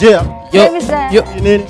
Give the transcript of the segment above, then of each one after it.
Yeah. Yo, Jameson. yo, Nini?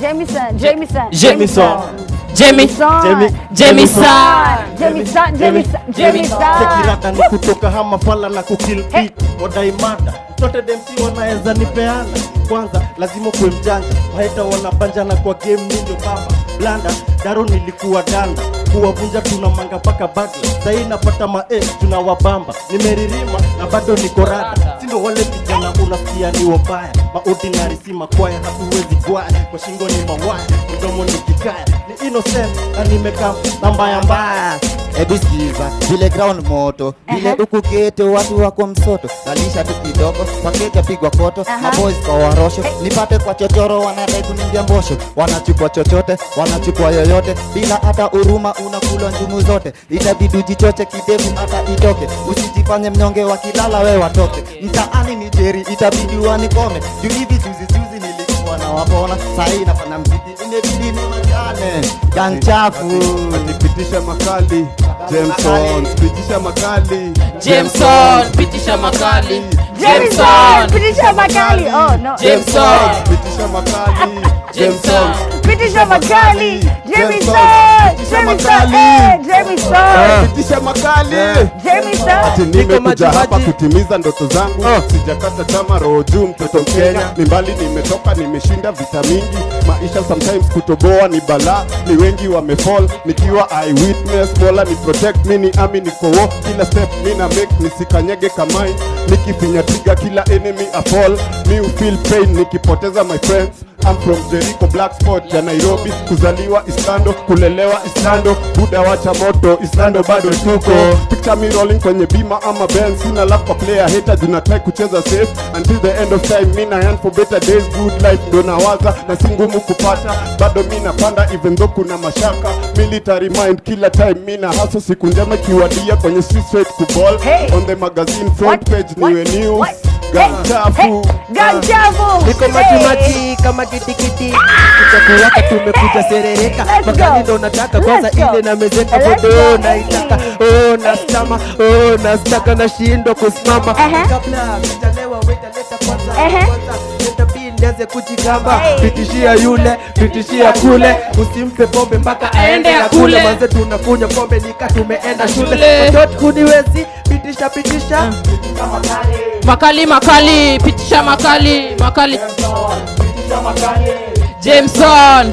Sekirata ni kutoka hama fala na kukill beat wadai mada zote demsi wanaweza nipeana kwanza lazima kuwe mjanja. Maeta wanabanjana kwa game nindo baba blanda daro nilikuwa danda. Kuwavunja tuna manga mpaka badla. Sahii napata mae tunawabamba nimeririma na bado niko rada. Sindo wale vijana unasikia ni wabaya. Maordinari si makwaya hatuwezi gwaya. Kwa shingo ni mawaya mdomo ni kikaya innocent na nimekaa na mbaya mbaya Hebu sikiza vile ground moto vile uh huku geto watu wako msoto. Nalisha tu kidogo paketi apigwa koto. Aha. maboys kwa warosho nipate kwa chochoro wanadai kuningia mbosho. Wanachukua chochote wanachukua yoyote. Bila hata huruma unakula njumu zote. Itabidi jichoche kidevu hata itoke. Usijifanye mnyonge wakilala we watoke. Mtaani ni jeri itabidi wanikome juu hivi juzi juzi nilikuwa na wapona. Sahii nafanya mziki imebidi ni majane gang chafu Atipitisha makali Jameson, pitisha makali Jameson, pitisha makali. Jameson, Jameson, pitisha makali. Oh no. Jameson, pitisha makali Jameson. Pitisha makali. Pitisha makali. eh, Jameson. Ati nimekuja hapa kutimiza ndoto zangu. Sijakata tama roho juu mtoto mkenya. Ni mbali nimetoka nimeshinda vita mingi. Maisha sometimes kutoboa ni balaa. Ni wengi wamefall. Nikiwa eyewitness mola ni protect mi ni ami niko wo kila step mi na make nisikanyege kamai. Nikifinya tiga kila enemy a fall. Mi ufeel pain. Nikipoteza my friends I'm from Jericho black spot ya Nairobi. Kuzaliwa Istando, kulelewa Istando, buda wacha moto Istando bado tuko. Picture me rolling kwenye bima ama Benz sina love kwa player hater tunataka kucheza safe. Until the end of time mina yearn for better days good life ndo nawaza. Na si ngumu kupata bado mina napanda even though kuna mashaka. Military mind kila time mina hustle siku njema kiwadia kwenye street straight kuball. Hey. on the magazine front What? page niwe news. What? Gang chafu. niko Hey. majimaji kama kitikiti utakuwaka tumekuja serereka. Makani ndo nataka kwanza ile na mezeka bodo naitaka oh nastama oh nastaka nashindwa kusimama. Aha. kabla sijalewa wetaleta kwanza Aha. kwanza. Nianze kujigamba. Pitishia yule pitishia kule. Usimpe pombe mpaka aende akule. Manze tunakunywa pombe nika tumeenda shule. Shule. watoto kuniwezi pitisha pitisha Makali, makali, pitisha makali, makali. Jameson.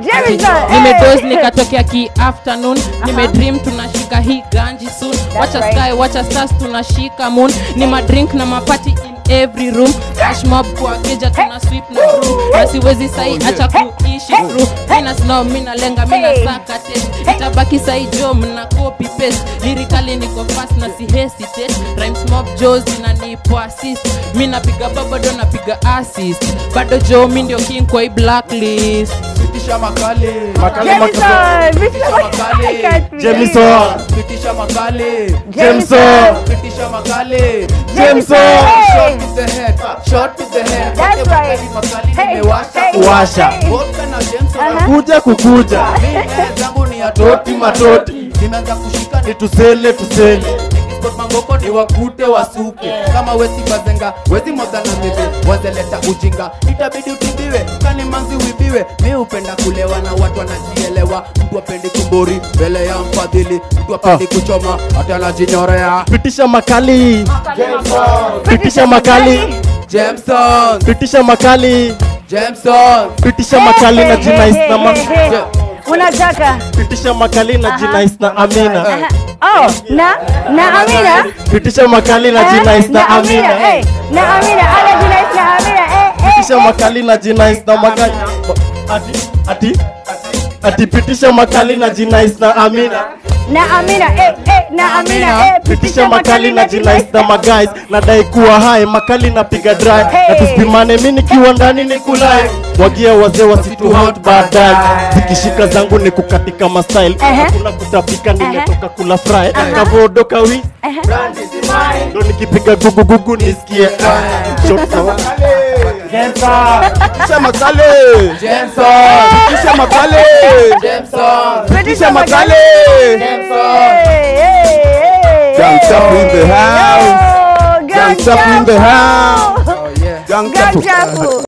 Jameson, nimedoz hey. nikatokea ki afternoon. Nimedream tunashika hii ganji soon. Wacha sky wacha stars tunashika moon. Ni madrink na mapati in every room. Cash mob kwa keja tuna sweep na room na siwezi sai acha kuishi through mina snow mina lenga mina saka test. Itabaki sai jo mna copy paste. Lyrically niko fast na si hesitate rhymes mob jo zinanipo assist. Mi napiga do napiga assist. Bado jo mi ndio king kwa hii blacklist makali makale makale makali. I can't believe Jameson. pitisha makali Jameson. pitisha makali Jameson. shot with the head shot with the head That's right. Hey, Washa. Vodka na Jameson kuja kukuja Mimi zangu ni atoti matoti. nimeanza kushika ni tusele tusele Sport ni wakute wasuke kama wezi bazenga wezi moza na wazeleta ujinga. Itabidi utibiwe kani manzi uibiwe. Mi upenda kulewa na watu anajielewa mtu apendi kumburi mbele ya mfadhili. Mtu apendi kuchoma hata anajinyorea pitisha makali. Pitisha makali. Jameson. Pitisha makali. Jameson. Pitisha makali na jina isnama hey, hey, hey. Unataka pitisha makali na jina isna amina. Oh na na amina? Pitisha makali na jina Eh, na amina amina. eh, na amina ana jina isna amina eh, eh, pitisha makali na jina isna makali ati ati ati pitisha makali na jina isna amina na amina eh, eh, na amina eh, pitisha makali na jina isna magais. Nadai kuwa hai makali napiga dry. Na tusipimane mi nikiwa ndani ni kulai. Wagia wazee wasitu hot baadaye. zikishika zangu ni kukatika mastyle Ehe. hakuna kutapika nimetoka kula fry. Kavodoka wi. Ndo nikipiga gugugugu nisikie. Shot sawa. Pitisha makali Jameson pitisha makali Jameson pitisha makali Hey, hey, hey, Gang hey. chafu in the house. Oh, Gang chafu in the house. oh